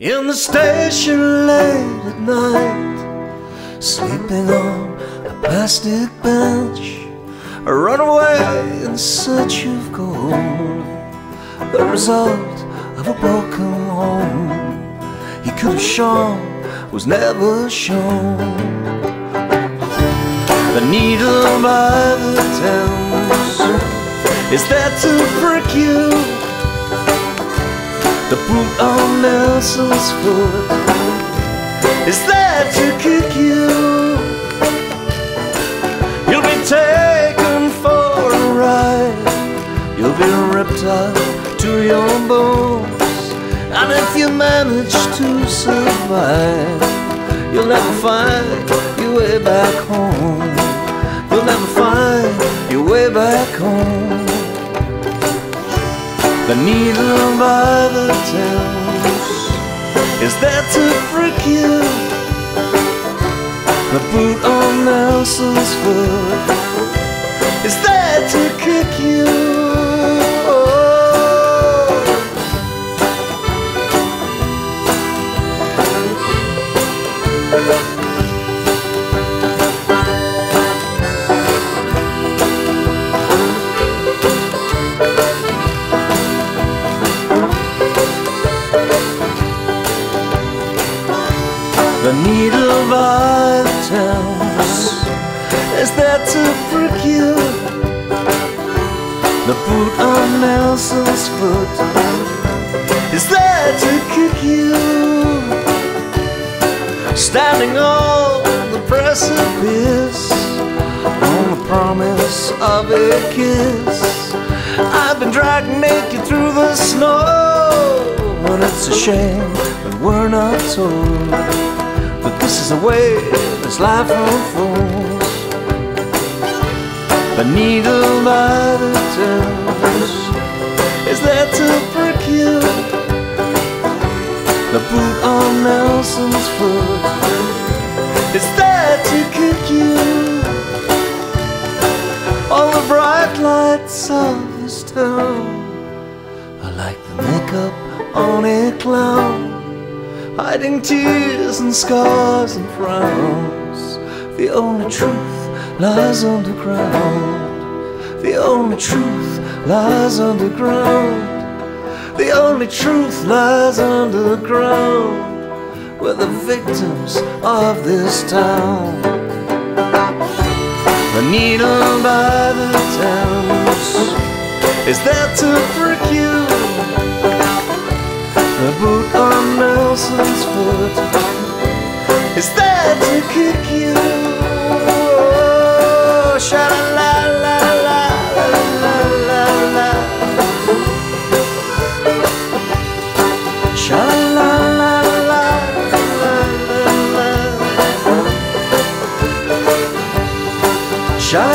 In the station late at night, sleeping on a plastic bench, a runaway in search of gold, the result of a broken home. He could have shown, was never shown. The needle by the Thames is there to prick you. The boot on Nelson's foot is there to kick you. You'll be taken for a ride. You'll be ripped up to your bones. And if you manage to survive, you'll never find your way back home. The needle by the Thames is there to prick you. The boot on Nelson's foot is there to kick you. Oh. The needle by the Thames is there to you. The boot on Nelson's foot is there to kick you. Standing on the precipice, on the promise of a kiss. I've been dragged naked through the snow, and it's a shame that we're not told. Is the way this life unfolds. The needle by the Thames is there to prick you. The boot on Nelson's foot is there to kick you. All the bright lights of this town are like the makeup on a clown hiding tears and scars and frowns. The only truth lies underground. The only truth lies underground. The only truth lies underground. We're the victims of this town. The needle by the Thames is there to prick you. Is there to kick you. Oh, sha la la la la la la la. Sha la la la la la la. Sha